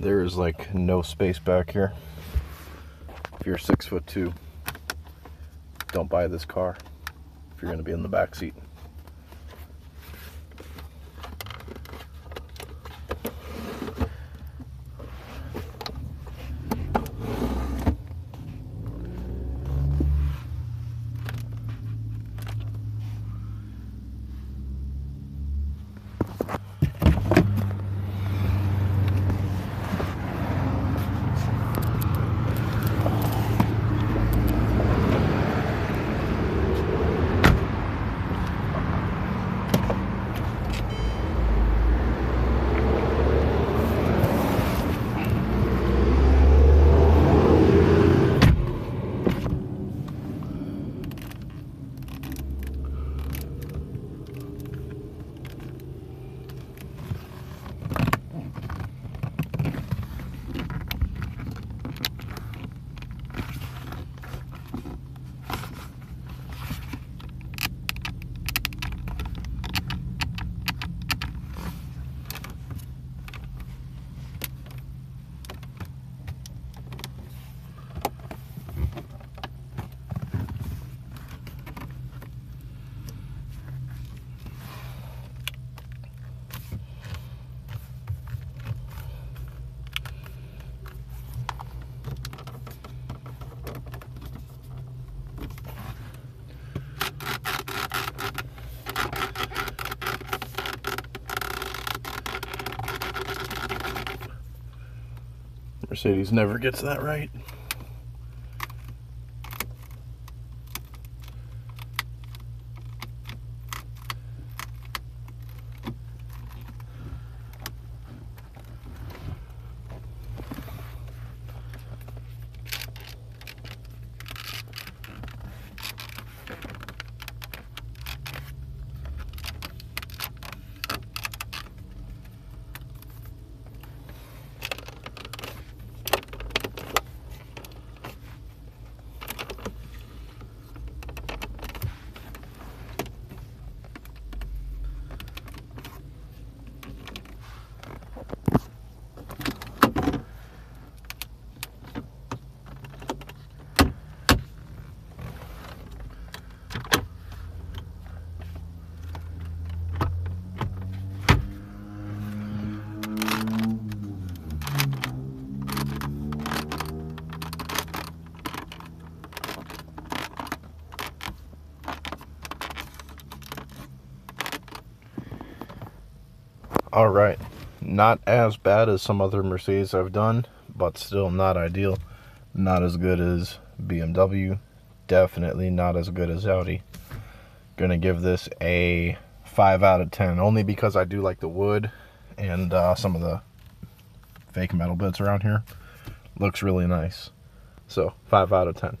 there is like no space back here. If you're six foot two, don't buy this car if you're to be in the back seat. Mercedes never gets that right. All right, not as bad as some other Mercedes I've done, but still not ideal. Not as good as BMW, definitely not as good as Audi. Gonna give this a 5 out of 10, only because I do like the wood and uh, some of the fake metal bits around here. Looks really nice. So, 5 out of 10.